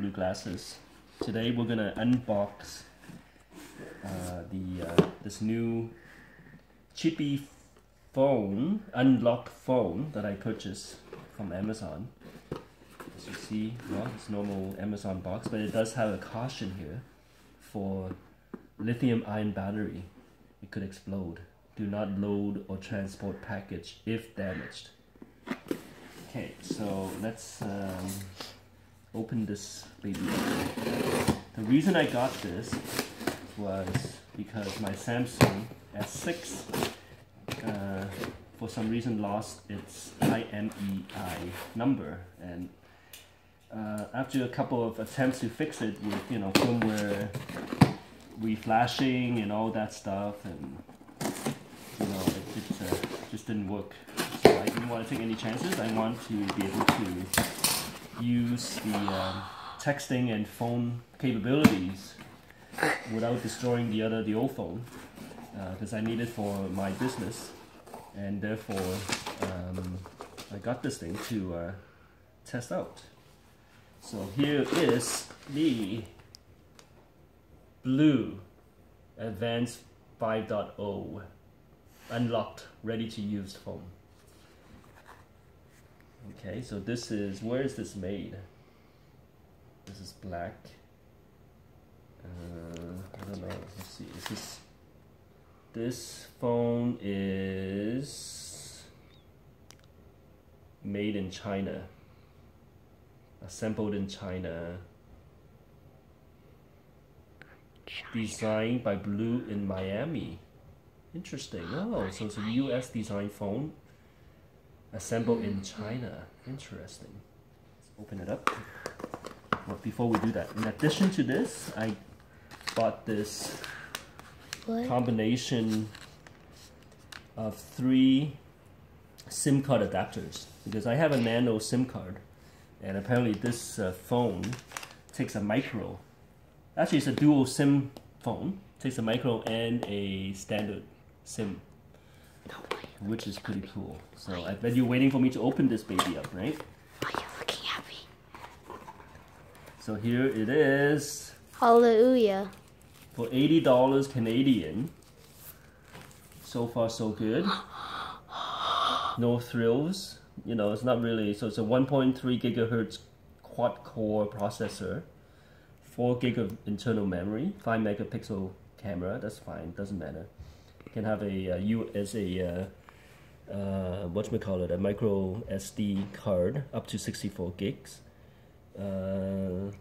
blue glasses. Today we're gonna unbox uh, the uh, this new chippy phone, unlock phone that I purchased from Amazon. As you see, well, it's normal Amazon box, but it does have a caution here for lithium ion battery. It could explode. Do not load or transport package if damaged. Okay, so let's um, open this baby. The reason I got this was because my Samsung S6 uh, for some reason lost its IMEI number. And uh, after a couple of attempts to fix it with you know firmware reflashing and all that stuff and you know it, it uh, just didn't work. So I didn't want to take any chances. I want to be able to use the um, texting and phone capabilities without destroying the other the old phone because uh, I need it for my business. And therefore um, I got this thing to uh, test out. So here is the BLU advanced 5.0 unlocked ready to use phone okay so this is where is this made? This is black. Uh, I don't know let's see is this this phone is made in China. Assembled in China. Designed by BLU in Miami. Interesting. Oh, so it's a US design phone assembled in China. Interesting. Let's open it up. But before we do that, in addition to this, I bought this what? combination of three SIM card adapters because I have a nano SIM card and apparently this uh, phone takes a micro Actually, it's a dual SIM phone. Takes a micro and a standard SIM, which is pretty cool. So I bet you're waiting for me to open this baby up, right? Are you looking at me? So here it is. Hallelujah. For eighty dollars Canadian. So far, so good. No thrills. You know, it's not really. So it's a 1.3 gigahertz quad core processor 4 gig of internal memory, 5 megapixel camera, that's fine, doesn't matter. Can have a, uh, U as a, uh, uh, it? a micro SD card up to 64 gigs. Uh,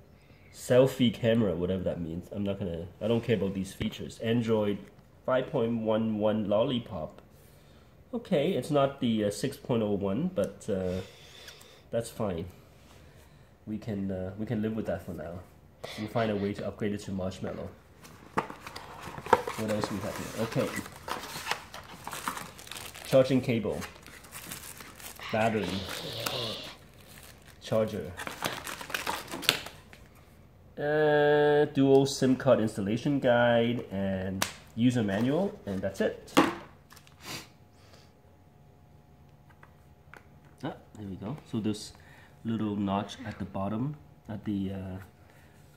selfie camera, whatever that means. I'm not gonna, I don't care about these features. Android 5.11 Lollipop. Okay, it's not the uh, 6.01, but uh, that's fine. We can uh, we can live with that for now. We'll find a way to upgrade it to marshmallow. What else we have here? Okay. Charging cable. Battery. Charger. Uh, dual SIM card installation guide and user manual, and that's it. Ah, there we go. So this little notch at the bottom, at the uh,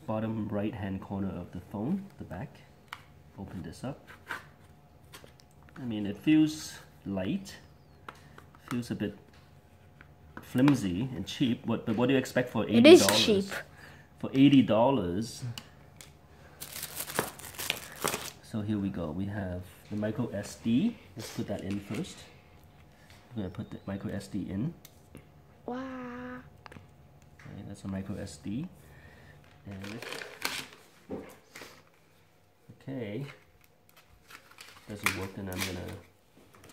bottom right hand corner of the phone, the back. Open this up. I mean, it feels light, feels a bit flimsy and cheap. What, but what do you expect for $80? It is cheap. For $80. So here we go. We have the micro SD. Let's put that in first. I'm gonna put the micro SD in. Wow. Okay, that's a micro SD. And okay, doesn't work, then I'm gonna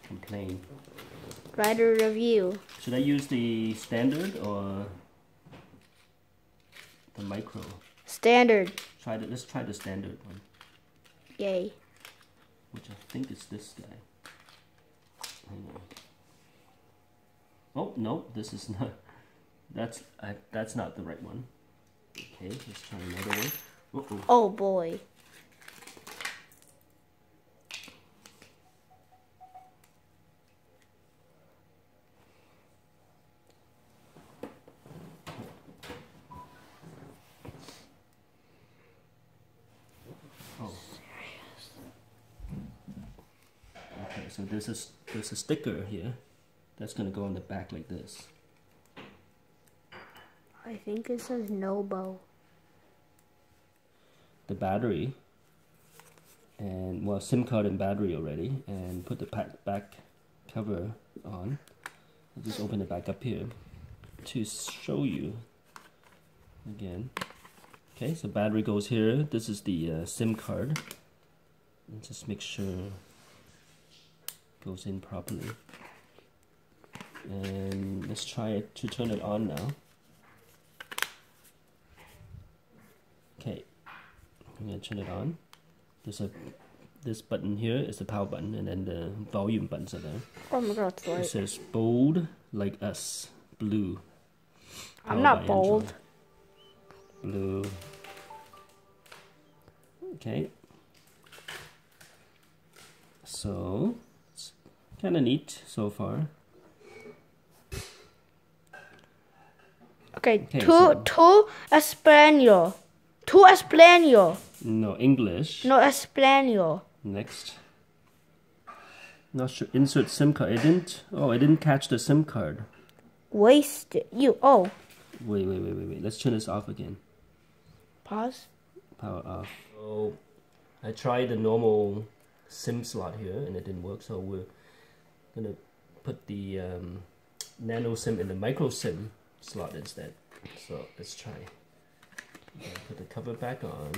complain. Write a review. Should I use the standard or the micro? Standard. Try the, let's try the standard one. Yay. Which I think is this guy. Oh no, this is not. That's I, that's not the right one. Okay, let's try another one. Uh -oh. oh boy. So there's a, there's a sticker here that's gonna go on the back like this. I think it says Nobo. The battery and well SIM card and battery already and put the pack back cover on. I'll just open it back up here to show you again. Okay, so battery goes here. This is the uh, SIM card. And just make sure goes in properly. And let's try it to turn it on now. Okay, I'm gonna turn it on. There's a this button here is the power button, and then the volume buttons are there. Oh my god, it's It says bold like us, BLU. I'm not bold. Android. BLU. Okay. So kind of neat so far. Okay, Okay, two so- two Espanol. Two Espanol. No English. No Espanol. Next. Not sure. Insert SIM card. I didn't. Oh, I didn't catch the SIM card. Wasted. You. Oh. Wait, wait, wait, wait, wait. Let's turn this off again. Pause. Power off. So I tried the normal SIM slot here and it didn't work. So we're gonna put the um, nano SIM in the micro SIM slot instead. So let's try. Put the cover back on.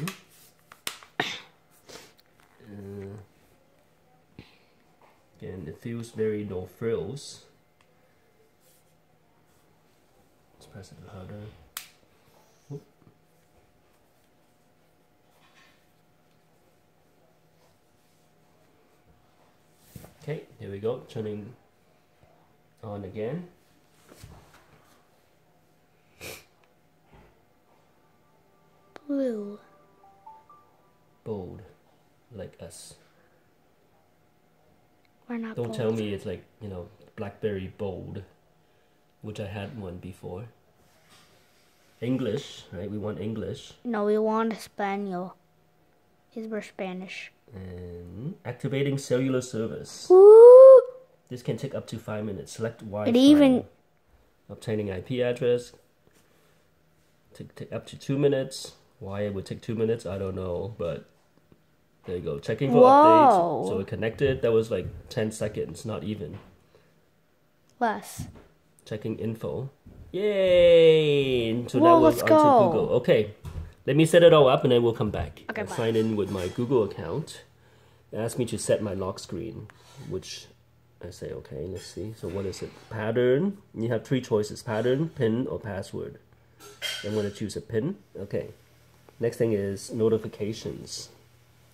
Uh, again, it feels very no frills. Let's press it harder. Okay, here we go. Turning on again. BLU. Bold, like us. We're not Don't bold. tell me it's like, you know, Blackberry Bold, which I had one before. English, right? We want English. No, we want Espanol. Because we're Spanish. And activating cellular service. Woo! This can take up to five minutes. Select Wi-Fi. even- Obtaining IP address. Take, take up to two minutes. Why it would take two minutes, I don't know, but there you go. Checking for Whoa. updates. So it connected. That was like 10 seconds, not even. Less. Checking info. Yay! So Whoa, that was let's onto go. Google. Okay. Let me set it all up and then we'll come back. Okay, bye. sign in with my Google account. It asked me to set my lock screen, which I say okay, let's see. So what is it? Pattern. You have three choices pattern, pin, or password. I'm gonna choose a pin. Okay. Next thing is notifications.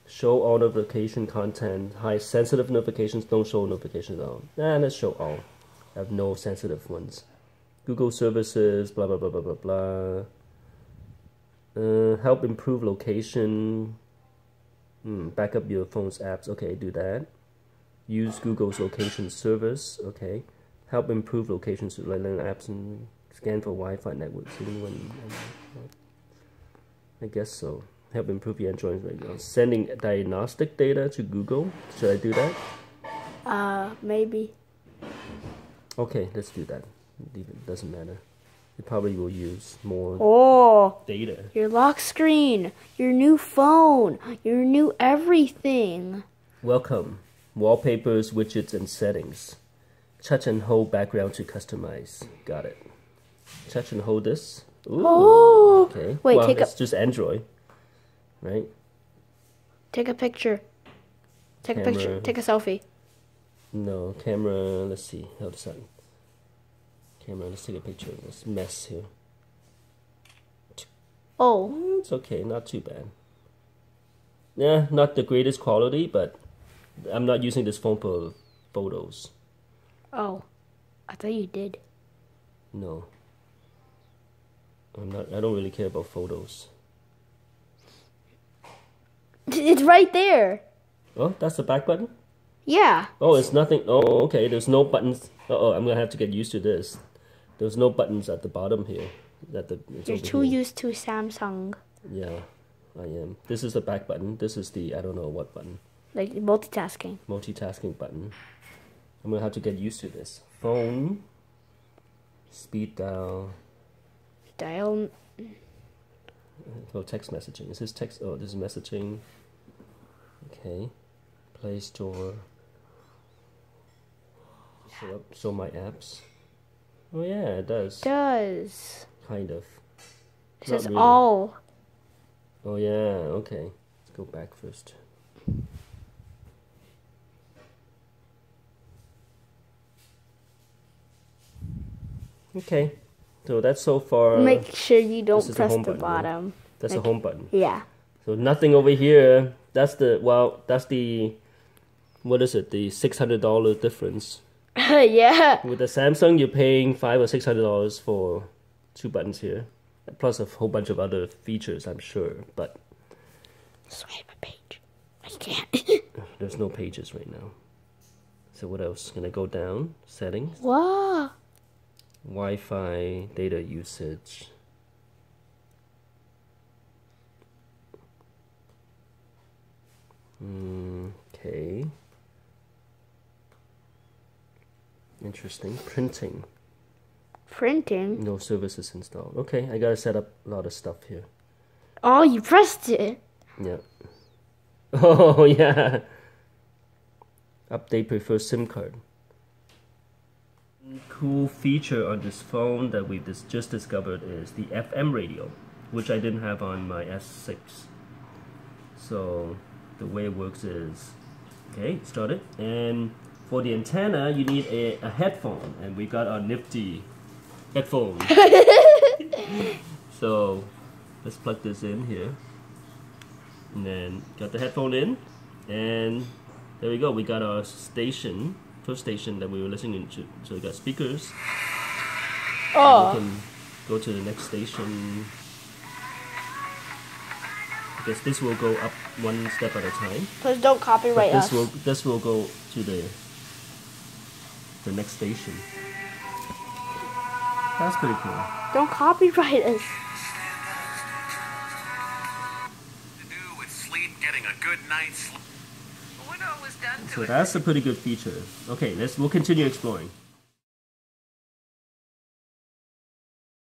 Show all notification content. High sensitive notifications don't show notifications at all. Nah, let's show all. I have no sensitive ones. Google services, blah blah blah blah blah blah. Uh, help improve location. Hmm, back up your phone's apps. Okay, do that. Use Google's location service. Okay. Help improve location like apps and scan for Wi-Fi networks. I guess so. Help improve your Android right. Sending diagnostic data to Google. Should I do that? Uh, maybe. Okay, let's do that. It. Doesn't matter. You probably will use more Oh, data. your lock screen, your new phone, your new everything. Welcome. Wallpapers, widgets, and settings. Touch and hold background to customize. Got it. Touch and hold this. Ooh, Oh, okay. wait, well, take a- it's just Android, right? Take a picture. Take a picture. Take a selfie. No, camera. Let's see. How does that? Camera. Let's take a picture of this mess here. Oh, It's okay, not too bad. Yeah, not the greatest quality, but I'm not using this phone for photos. oh, I thought you did. No. I'm not I don't really care about photos. It's right there. Oh, that's the back button? Yeah. Oh, it's nothing. Oh, okay. There's no buttons. Oh, I'm gonna have to get used to this. There's no buttons at the bottom here. At the You're too here. used to Samsung. Yeah, I am. This is the back button. This is the I don't know what button. Like multitasking. multitasking button. I'm gonna have to get used to this. Phone, speed dial, Dial. oh text messaging. Is this text? Oh, this is messaging. Okay, Play Store. Show up, show my apps. Oh yeah, it does. Does. Kind of. It Not says really. all. Oh yeah, okay. Let's go back first. Okay, so that's so far. Make sure you don't is the press home the button, right? bottom. That's a like- home button. Yeah. So nothing over here. That's the well. That's the what is it? The six hundred dollar difference. yeah. With the Samsung, you're paying five or six hundred dollars for two buttons here, plus a whole bunch of other features. I'm sure, but Swipe a page. I can't. there's no pages right now. So what else? Gonna go down settings, wow. Wi-Fi, data usage. Mm, Okay. Interesting. Printing. Printing. No services installed. Okay, I gotta set up a lot of stuff here. Oh, you pressed it. Yeah. Oh yeah. Update preferred SIM card. Cool feature on this phone that we dis- just discovered is the FM radio, which I didn't have on my S6. So the way it works is, okay, start it, and for the antenna you need a, a headphone, and we got our nifty headphone. so let's plug this in here and then got the headphone in and there we go we got our station first station that we were listening to so we got speakers oh. and Oh. we can go to the next station I guess this will go up one step at a time Please don't but copyright this us. will this will go to the the next station that's pretty cool Don't copyright us. to do with sleep, getting a good night's sleep. Was done to so it, that's a pretty good feature okay let's we'll continue exploring